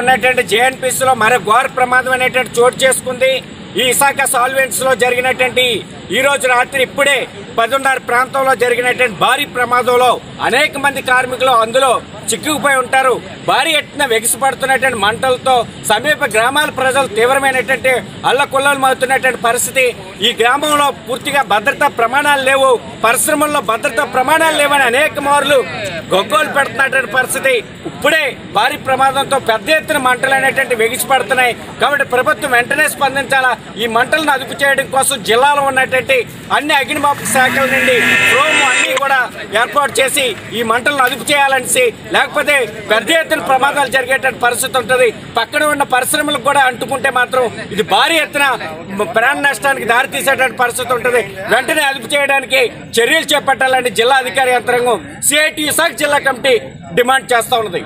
ఉన్నటువంటి జేఎన్పిసి లో మరో ఘోర ప్రమాదం అనేటువంటి చోటు చేసుకుంది. ఈ విశాఖ సాల్వెంట్స్లో జరిగినటువంటి ఈ రోజు రాత్రి ఇప్పుడే పదున్నర ప్రాంతంలో జరిగినటువంటి భారీ ప్రమాదంలో అనేక మంది కార్మికులు అందులో చిక్కుకుపోయి ఉంటారు. భారీ ఎత్తున వెగిసిపడుతున్నటువంటి మంటలతో సమీప గ్రామాల ప్రజలు తీవ్రమైనటువంటి అల్లకొల్లలు మారుతున్నటువంటి పరిస్థితి. ఈ గ్రామంలో పూర్తిగా భద్రతా ప్రమాణాలు లేవు. పరిశ్రమల్లో భద్రతా ప్రమాణాలు లేవని అనేక మార్లు గొగ్గోలు పెడుతున్నటువంటి పరిస్థితి. ఇప్పుడే భారీ ప్రమాదంతో పెద్ద ఎత్తున మంటలు అనేటువంటి వెగిసిపడుతున్నాయి. కాబట్టి ప్రభుత్వం వెంటనే స్పందించాలా? ఈ మంటలను అదుపు చేయడం కోసం జిల్లాలో ఉన్నటువంటి అన్ని అగ్నిమాపక శాఖల నుండి రోము కూడా ఏర్పాటు చేసి ఈ మంటలను అదుపు చేయాలనేసి లేకపోతే పెద్ద ఎత్తున ప్రమాదాలు జరిగేటువంటి పరిస్థితి ఉంటుంది. పక్కన ఉన్న పరిశ్రమలకు కూడా అంటుకుంటే మాత్రం ఇది భారీ ఎత్తున ప్రాణ నష్టానికి దారితీసేటువంటి పరిస్థితి ఉంటుంది. వెంటనే అదుపు చేయడానికి చర్యలు చేపట్టాలని జిల్లా అధికారి యంత్రాంగం సిఐటి విశాఖ జిల్లా కమిటీ డిమాండ్ చేస్తా ఉన్నది.